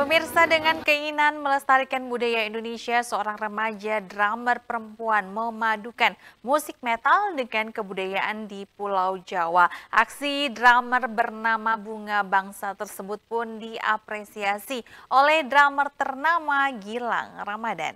Pemirsa dengan keinginan melestarikan budaya Indonesia, seorang remaja drummer perempuan memadukan musik metal dengan kebudayaan di Pulau Jawa. Aksi drummer bernama Bunga Bangsa tersebut pun diapresiasi oleh drummer ternama Gilang Ramadan.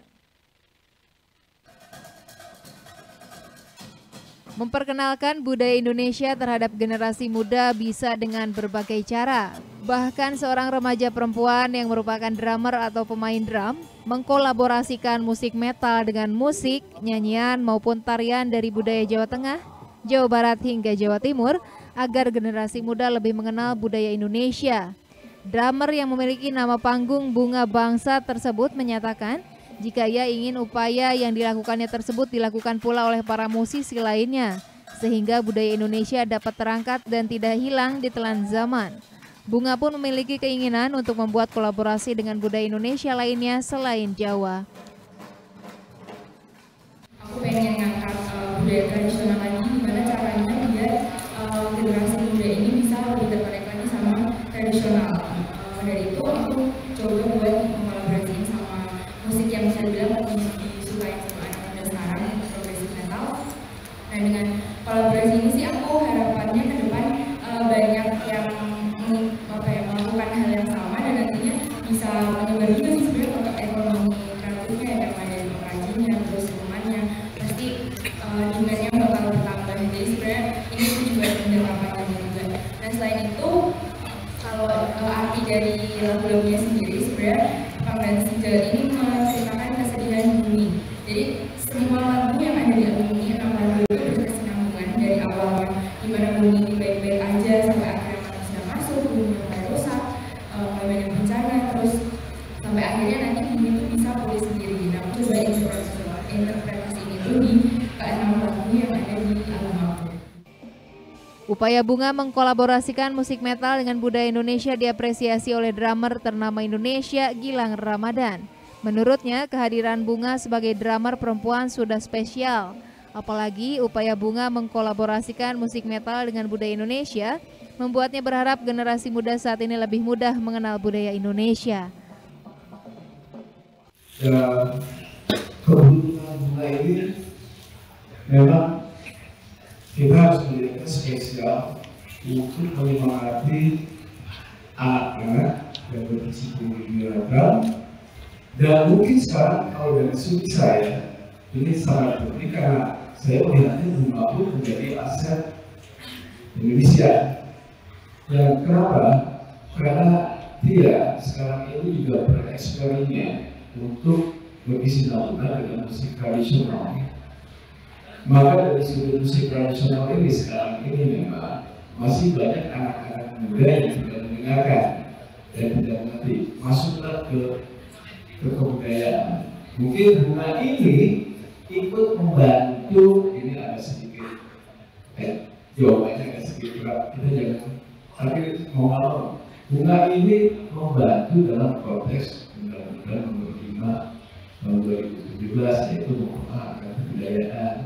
Memperkenalkan budaya Indonesia terhadap generasi muda bisa dengan berbagai cara. Bahkan seorang remaja perempuan yang merupakan drummer atau pemain drum mengkolaborasikan musik metal dengan musik, nyanyian maupun tarian dari budaya Jawa Tengah, Jawa Barat hingga Jawa Timur agar generasi muda lebih mengenal budaya Indonesia. Drummer yang memiliki nama panggung Bunga Bangsa tersebut menyatakan jika ia ingin upaya yang dilakukannya tersebut dilakukan pula oleh para musisi lainnya, sehingga budaya Indonesia dapat terangkat dan tidak hilang di telan zaman. Bunga pun memiliki keinginan untuk membuat kolaborasi dengan budaya Indonesia lainnya selain Jawa. Aku pengen ngangkat uh, budaya tradisional lagi, gimana caranya biar uh, generasi muda ini bisa lebih tertarik lagi sama tradisional. Uh, dari itu aku coba buat musik yang bisa dibilang disukai sama anak muda sekarang progresif metal nah dengan kolaborasi ini sih aku harapannya ke depan uh, banyak yang apa ya melakukan hal yang sama dan nantinya bisa menyebar juga sih sebenarnya untuk ekonomi kreatifnya yang ada di pengrajinnya terus lingkungannya pasti uh, bakal bertambah jadi sebenarnya ini juga pendapatan juga dan selain itu kalau uh, arti dari lagu-lagunya sendiri sebenarnya Panggilan Senja ini menceritakan kesedihan bumi. Jadi semua lagu yang ada di album ini enam lagu itu berkesinambungan dari awal gimana bumi ini baik-baik aja sampai akhirnya manusia masuk, bumi mulai rusak, uh, mulai banyak bencana, terus sampai akhirnya nanti bumi itu bisa pulih sendiri. Nah, aku coba yang ada di. Upaya Bunga mengkolaborasikan musik metal dengan budaya Indonesia diapresiasi oleh drummer ternama Indonesia Gilang Ramadan. Menurutnya, kehadiran Bunga sebagai drummer perempuan sudah spesial. Apalagi upaya Bunga mengkolaborasikan musik metal dengan budaya Indonesia membuatnya berharap generasi muda saat ini lebih mudah mengenal budaya Indonesia. Ya, kehubungan bunga ini memang kita harus melihatnya spesial untuk menyemangati anak-anak yang bersikupi beragam dan mungkin sekarang kalau dari sudut saya ini sangat penting karena saya melihatnya pun menjadi aset Indonesia. Dan kenapa? karena dia sekarang ini juga bereksperimen untuk berkesinambungan dengan musik tradisional maka dari sudut musik tradisional ini sekarang ini memang masih banyak anak-anak muda yang tidak mendengarkan dan tidak mengerti. Masuklah ke ke kebudayaan. Mungkin bunga ini ikut membantu ini ada sedikit eh, jawabannya agak sedikit berat. Kita jangan tapi mau bunga ini membantu dalam konteks undang-undang nomor 5 tahun 2017 yaitu mempertahankan kebudayaan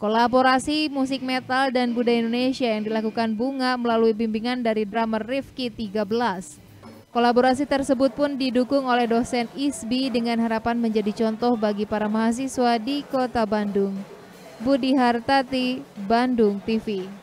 Kolaborasi musik metal dan budaya Indonesia yang dilakukan Bunga melalui bimbingan dari drummer Rifki 13. Kolaborasi tersebut pun didukung oleh dosen ISBI dengan harapan menjadi contoh bagi para mahasiswa di kota Bandung. Budi Hartati, Bandung TV